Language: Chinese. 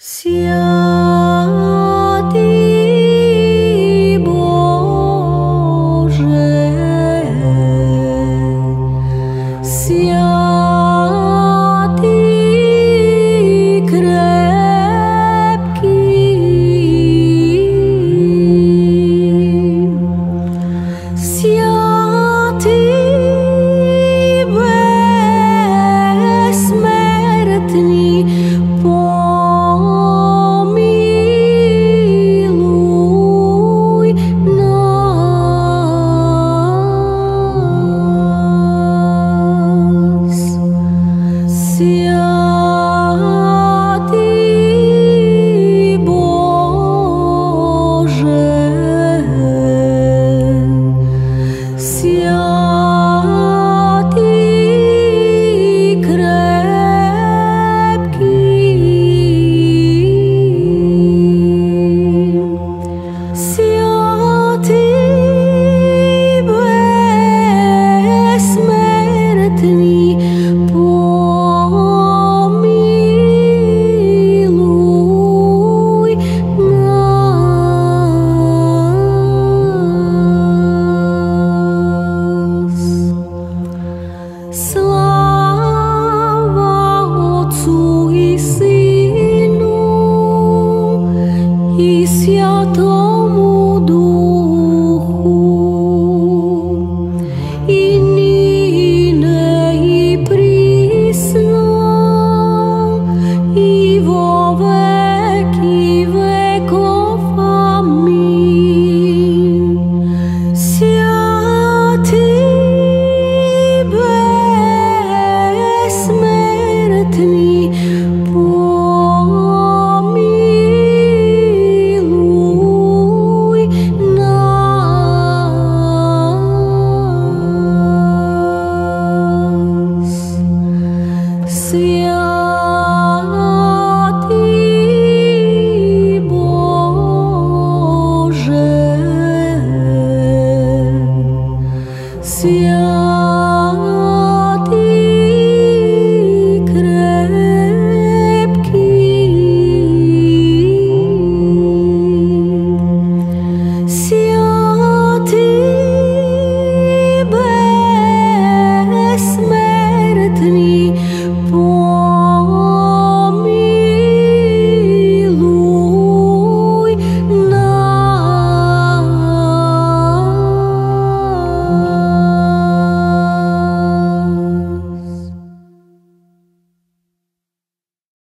想。